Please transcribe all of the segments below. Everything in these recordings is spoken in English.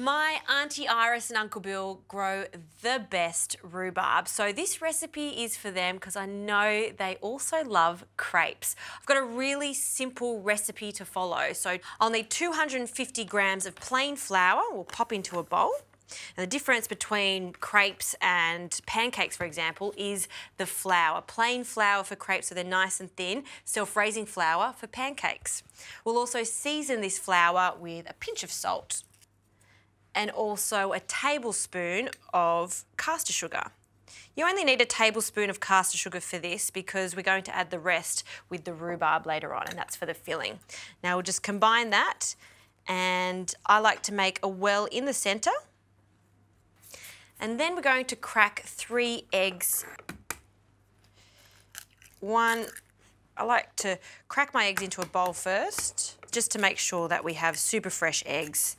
My Auntie Iris and Uncle Bill grow the best rhubarb. So this recipe is for them because I know they also love crepes. I've got a really simple recipe to follow. So I'll need 250 grams of plain flour. We'll pop into a bowl. And the difference between crepes and pancakes, for example, is the flour. Plain flour for crepes so they're nice and thin, self-raising flour for pancakes. We'll also season this flour with a pinch of salt and also a tablespoon of caster sugar. You only need a tablespoon of caster sugar for this because we're going to add the rest with the rhubarb later on and that's for the filling. Now we'll just combine that and I like to make a well in the centre and then we're going to crack three eggs. One, I like to crack my eggs into a bowl first just to make sure that we have super fresh eggs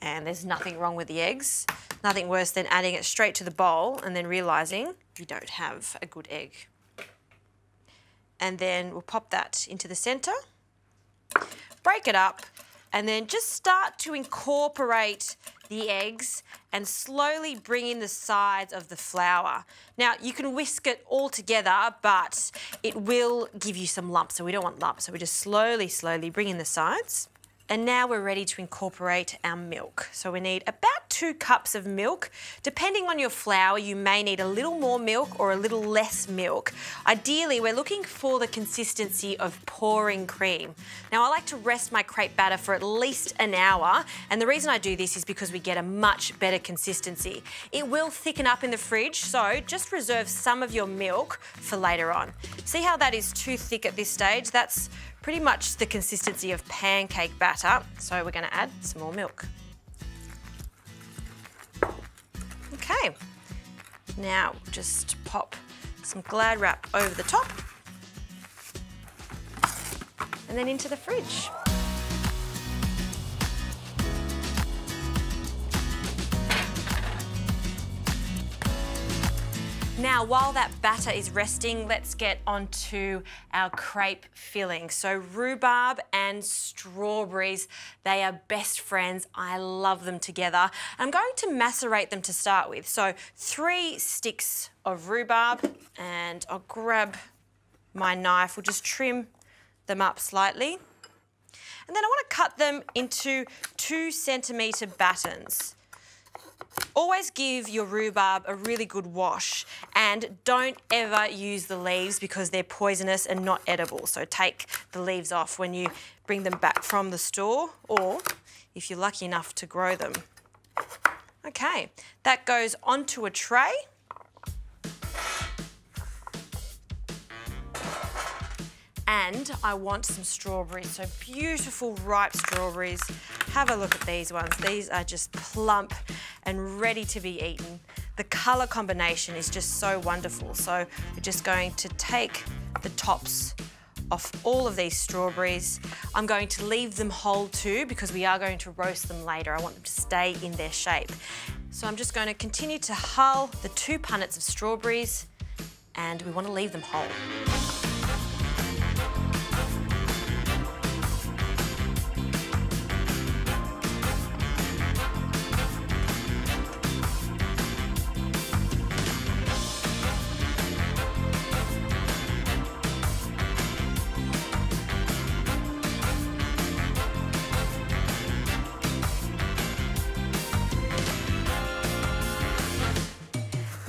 and there's nothing wrong with the eggs. Nothing worse than adding it straight to the bowl and then realising you don't have a good egg. And then we'll pop that into the centre, break it up, and then just start to incorporate the eggs and slowly bring in the sides of the flour. Now, you can whisk it all together, but it will give you some lumps, so we don't want lumps. So we just slowly, slowly bring in the sides. And now we're ready to incorporate our milk. So we need about two cups of milk. Depending on your flour, you may need a little more milk or a little less milk. Ideally, we're looking for the consistency of pouring cream. Now, I like to rest my crepe batter for at least an hour. And the reason I do this is because we get a much better consistency. It will thicken up in the fridge, so just reserve some of your milk for later on. See how that is too thick at this stage? That's pretty much the consistency of pancake batter. So we're gonna add some more milk. Okay, now just pop some Glad Wrap over the top and then into the fridge. Now, while that batter is resting, let's get onto our crepe filling. So rhubarb and strawberries, they are best friends. I love them together. I'm going to macerate them to start with. So three sticks of rhubarb and I'll grab my knife. We'll just trim them up slightly. And then I want to cut them into two centimetre batons. Always give your rhubarb a really good wash and don't ever use the leaves because they're poisonous and not edible. So take the leaves off when you bring them back from the store or if you're lucky enough to grow them. Okay, that goes onto a tray. and I want some strawberries. So beautiful ripe strawberries. Have a look at these ones. These are just plump and ready to be eaten. The colour combination is just so wonderful. So we're just going to take the tops off all of these strawberries. I'm going to leave them whole too because we are going to roast them later. I want them to stay in their shape. So I'm just going to continue to hull the two punnets of strawberries and we want to leave them whole.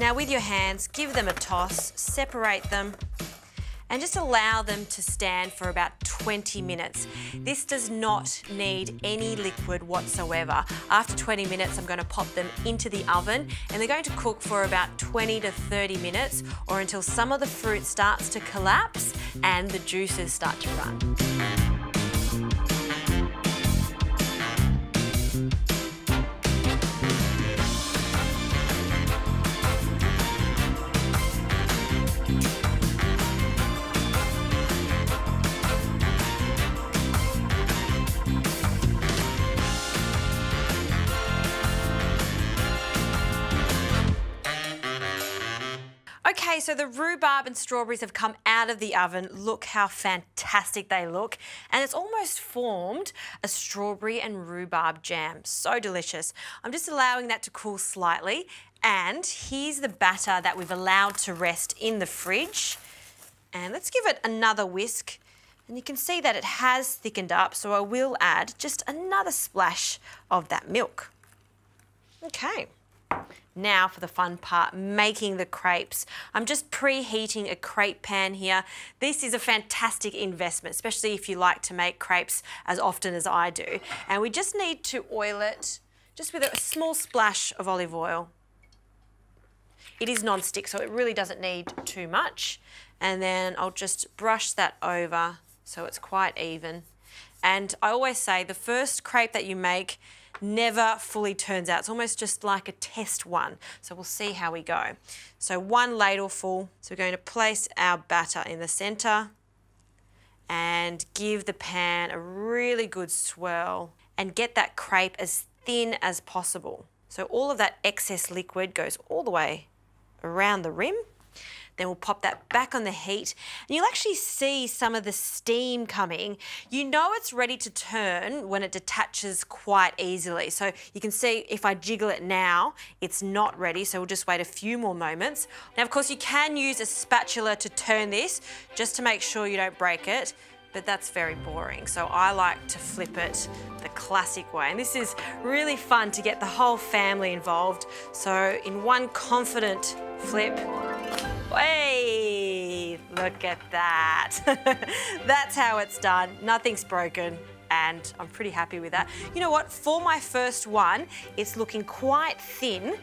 Now with your hands, give them a toss, separate them, and just allow them to stand for about 20 minutes. This does not need any liquid whatsoever. After 20 minutes, I'm going to pop them into the oven and they're going to cook for about 20 to 30 minutes or until some of the fruit starts to collapse and the juices start to run. Okay, so the rhubarb and strawberries have come out of the oven. Look how fantastic they look. And it's almost formed a strawberry and rhubarb jam. So delicious. I'm just allowing that to cool slightly. And here's the batter that we've allowed to rest in the fridge. And let's give it another whisk. And you can see that it has thickened up, so I will add just another splash of that milk. Okay. Now for the fun part, making the crepes. I'm just preheating a crepe pan here. This is a fantastic investment, especially if you like to make crepes as often as I do. And we just need to oil it just with a small splash of olive oil. It is non-stick, so it really doesn't need too much. And then I'll just brush that over so it's quite even. And I always say the first crepe that you make never fully turns out. It's almost just like a test one. So we'll see how we go. So one ladleful. So we're going to place our batter in the center and give the pan a really good swirl and get that crepe as thin as possible. So all of that excess liquid goes all the way around the rim then we'll pop that back on the heat. And you'll actually see some of the steam coming. You know it's ready to turn when it detaches quite easily. So you can see if I jiggle it now, it's not ready. So we'll just wait a few more moments. Now, of course, you can use a spatula to turn this just to make sure you don't break it but that's very boring. So I like to flip it the classic way. And this is really fun to get the whole family involved. So in one confident flip, Hey, look at that. That's how it's done. Nothing's broken and I'm pretty happy with that. You know what, for my first one, it's looking quite thin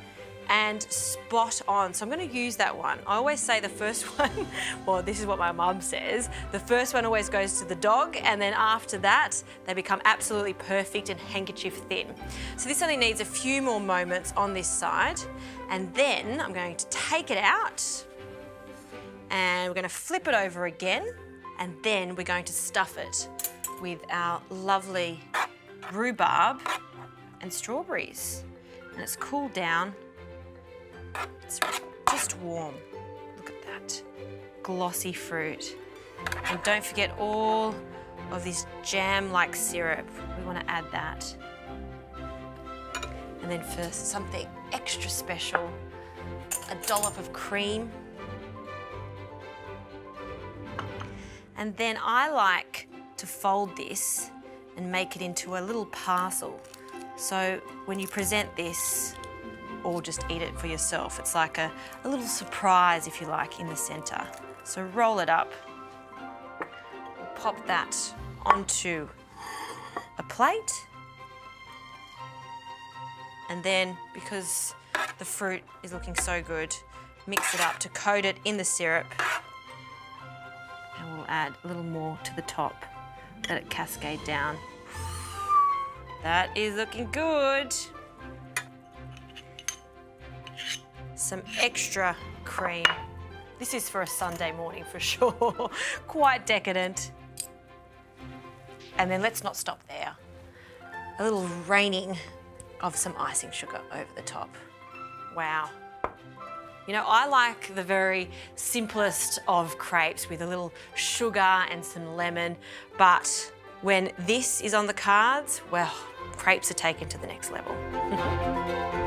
and spot on. So I'm gonna use that one. I always say the first one, well, this is what my mum says, the first one always goes to the dog and then after that, they become absolutely perfect and handkerchief thin. So this only needs a few more moments on this side and then I'm going to take it out and we're going to flip it over again and then we're going to stuff it with our lovely rhubarb and strawberries. And it's cooled down. It's just warm. Look at that. Glossy fruit. And don't forget all of this jam-like syrup. We want to add that. And then for something extra special, a dollop of cream And then I like to fold this and make it into a little parcel. So when you present this, or just eat it for yourself, it's like a, a little surprise, if you like, in the center. So roll it up, pop that onto a plate. And then, because the fruit is looking so good, mix it up to coat it in the syrup we'll add a little more to the top. Let it cascade down. That is looking good. Some extra cream. This is for a Sunday morning for sure. Quite decadent. And then let's not stop there. A little raining of some icing sugar over the top. Wow. You know, I like the very simplest of crepes with a little sugar and some lemon, but when this is on the cards, well, crepes are taken to the next level.